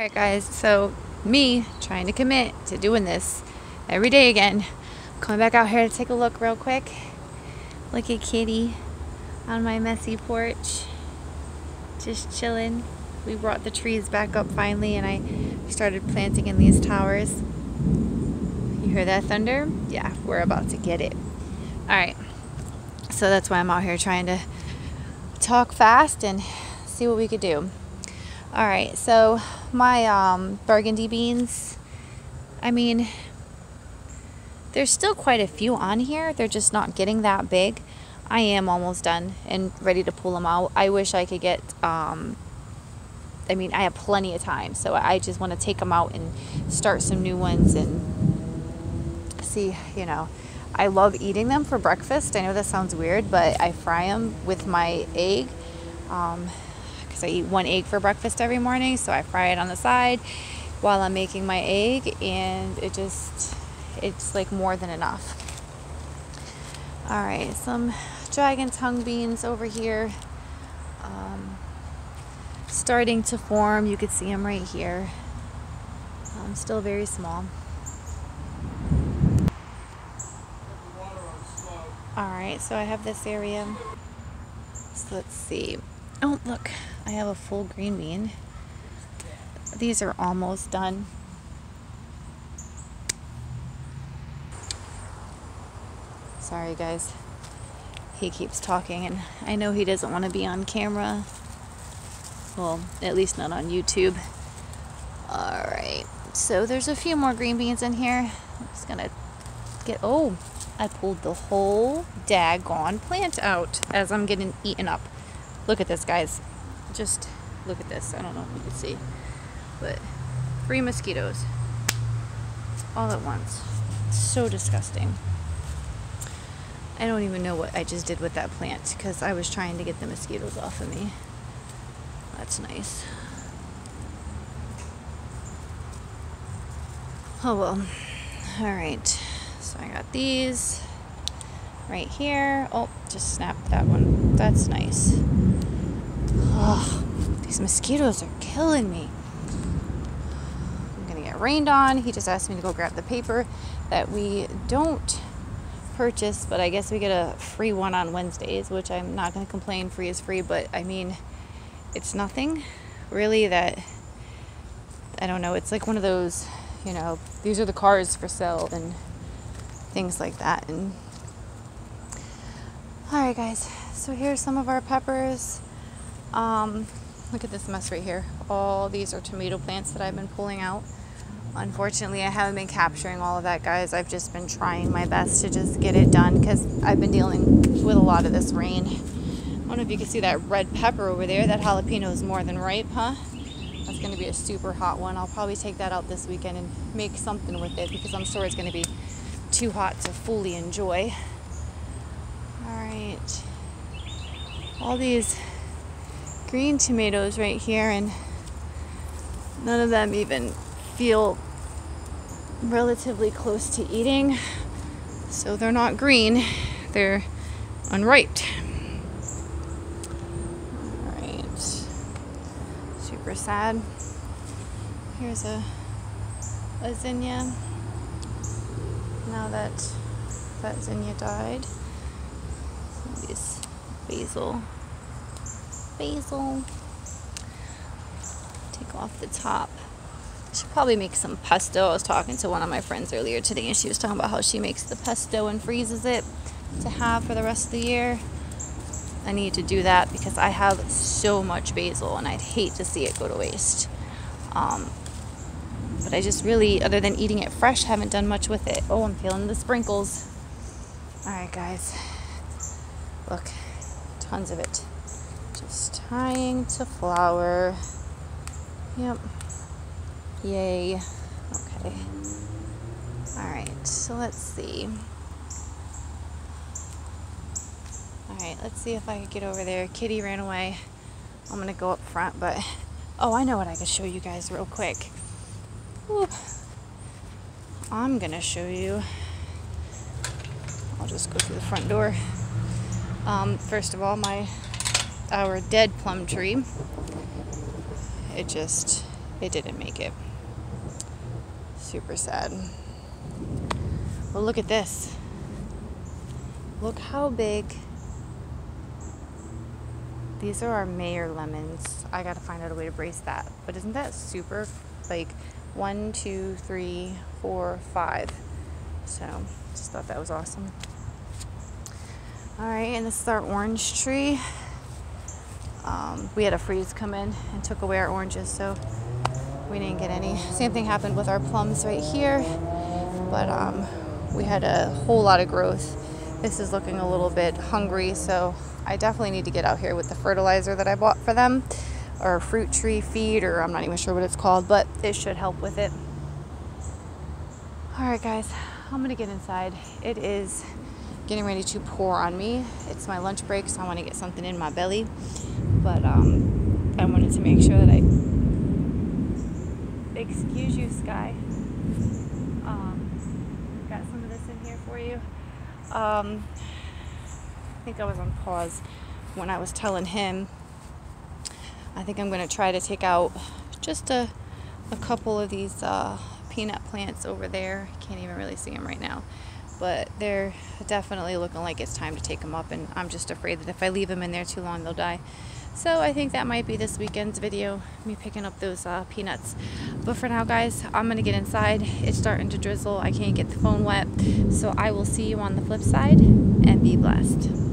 Alright guys, so me trying to commit to doing this every day again. Coming back out here to take a look real quick. Look at Kitty on my messy porch. Just chilling. We brought the trees back up finally and I started planting in these towers. You hear that thunder? Yeah, we're about to get it. Alright, so that's why I'm out here trying to talk fast and see what we could do. Alright, so my um, burgundy beans, I mean, there's still quite a few on here. They're just not getting that big. I am almost done and ready to pull them out. I wish I could get, um, I mean, I have plenty of time. So I just want to take them out and start some new ones and see, you know. I love eating them for breakfast. I know that sounds weird, but I fry them with my egg. Um, I eat one egg for breakfast every morning. So I fry it on the side while I'm making my egg, and it just, it's like more than enough. All right, some dragon tongue beans over here. Um, starting to form. You could see them right here. Um, still very small. All right, so I have this area. So let's see. Oh, look, I have a full green bean. These are almost done. Sorry, guys. He keeps talking, and I know he doesn't want to be on camera. Well, at least not on YouTube. Alright, so there's a few more green beans in here. I'm just gonna get. Oh, I pulled the whole daggone plant out as I'm getting eaten up. Look at this, guys. Just look at this. I don't know if you can see, but three mosquitoes all at once. so disgusting. I don't even know what I just did with that plant because I was trying to get the mosquitoes off of me. That's nice. Oh well. Alright. So I got these right here. Oh, just snapped that one. That's nice. Oh, these mosquitoes are killing me. I'm gonna get rained on. He just asked me to go grab the paper that we don't purchase, but I guess we get a free one on Wednesdays, which I'm not gonna complain. Free is free, but I mean, it's nothing really that I don't know. It's like one of those, you know, these are the cars for sale and things like that. And all right, guys. So here's some of our peppers. Um, look at this mess right here. All these are tomato plants that I've been pulling out. Unfortunately, I haven't been capturing all of that, guys. I've just been trying my best to just get it done because I've been dealing with a lot of this rain. I don't know if you can see that red pepper over there. That jalapeno is more than ripe, huh? That's going to be a super hot one. I'll probably take that out this weekend and make something with it because I'm sure it's going to be too hot to fully enjoy. All right. All these green tomatoes right here and none of them even feel relatively close to eating. So they're not green they're unripe. All right super sad. Here's a, a zinnia now that that zinnia died these basil basil. Take off the top. Should probably make some pesto. I was talking to one of my friends earlier today and she was talking about how she makes the pesto and freezes it to have for the rest of the year. I need to do that because I have so much basil and I'd hate to see it go to waste. Um, but I just really, other than eating it fresh, haven't done much with it. Oh, I'm feeling the sprinkles. Alright, guys. Look, tons of it. Just trying to flower. Yep. Yay. Okay. Alright, so let's see. Alright, let's see if I can get over there. Kitty ran away. I'm gonna go up front, but oh, I know what I can show you guys real quick. Whoop. I'm gonna show you. I'll just go through the front door. Um, first of all, my our dead plum tree. It just it didn't make it. Super sad. Well, look at this. Look how big. These are our Meyer lemons. I gotta find out a way to brace that. But isn't that super? Like one, two, three, four, five. So just thought that was awesome. All right, and this is our orange tree. Um, we had a freeze come in and took away our oranges, so we didn't get any. Same thing happened with our plums right here, but um, we had a whole lot of growth. This is looking a little bit hungry, so I definitely need to get out here with the fertilizer that I bought for them, or fruit tree feed, or I'm not even sure what it's called, but it should help with it. All right, guys, I'm gonna get inside. It is getting ready to pour on me. It's my lunch break, so I want to get something in my belly. But um, I wanted to make sure that I excuse you, Sky. Um, got some of this in here for you. Um, I think I was on pause when I was telling him. I think I'm going to try to take out just a, a couple of these uh, peanut plants over there. Can't even really see them right now. But they're definitely looking like it's time to take them up, and I'm just afraid that if I leave them in there too long, they'll die. So I think that might be this weekend's video, me picking up those uh, peanuts. But for now, guys, I'm going to get inside. It's starting to drizzle. I can't get the phone wet. So I will see you on the flip side, and be blessed.